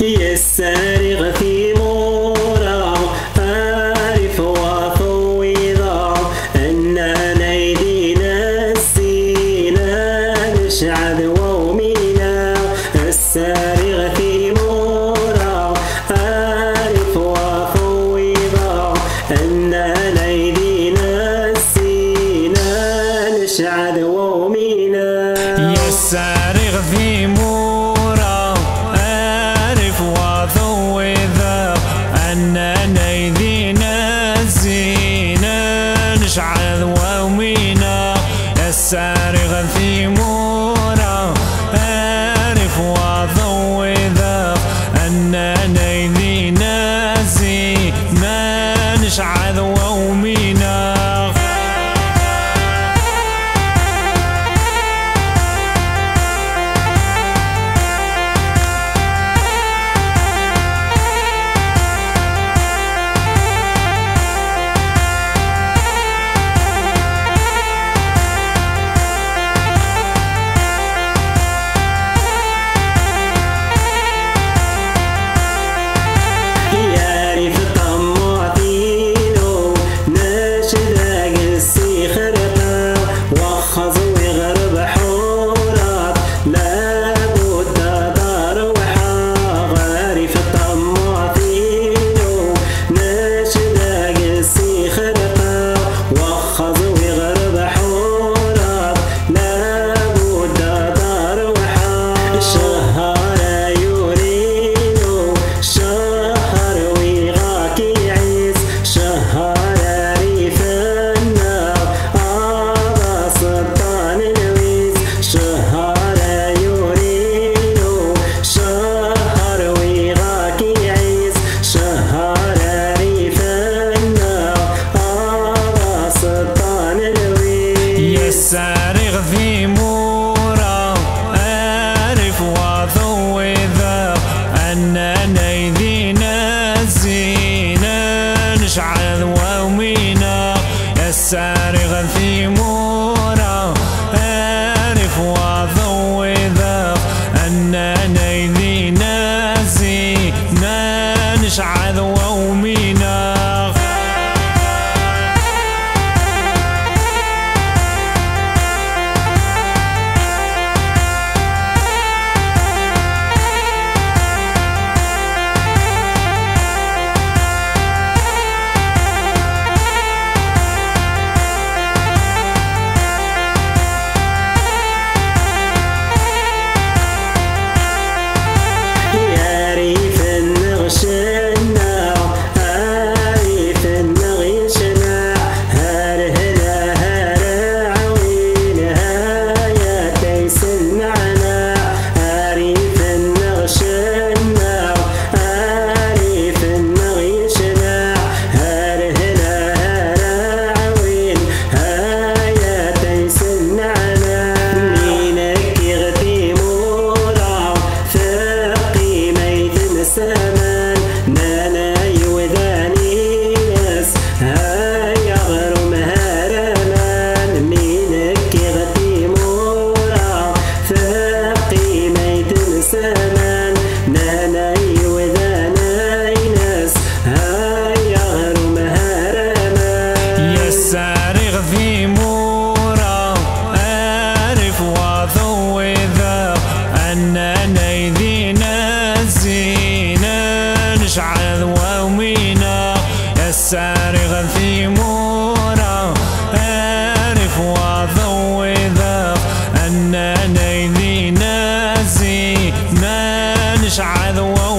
يسارغ في السارغ في سارغ ثيمونا أعرف وأضوي ذاق أنا إذي نازي. ما نشعذ وولا